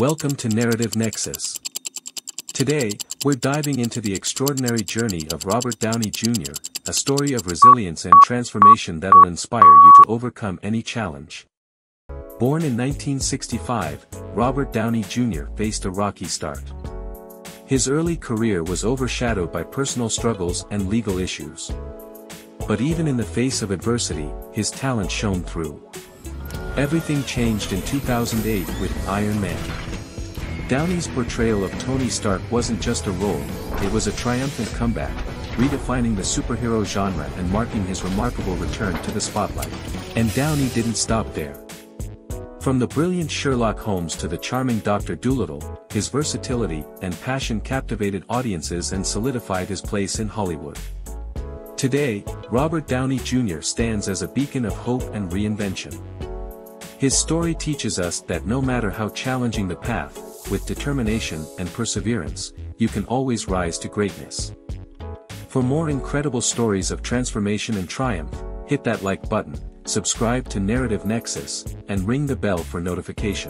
Welcome to Narrative Nexus. Today, we're diving into the extraordinary journey of Robert Downey Jr., a story of resilience and transformation that'll inspire you to overcome any challenge. Born in 1965, Robert Downey Jr. faced a rocky start. His early career was overshadowed by personal struggles and legal issues. But even in the face of adversity, his talent shone through. Everything changed in 2008 with Iron Man. Downey's portrayal of Tony Stark wasn't just a role, it was a triumphant comeback, redefining the superhero genre and marking his remarkable return to the spotlight. And Downey didn't stop there. From the brilliant Sherlock Holmes to the charming Dr. Dolittle, his versatility and passion captivated audiences and solidified his place in Hollywood. Today, Robert Downey Jr. stands as a beacon of hope and reinvention. His story teaches us that no matter how challenging the path, with determination and perseverance, you can always rise to greatness. For more incredible stories of transformation and triumph, hit that like button, subscribe to Narrative Nexus, and ring the bell for notification.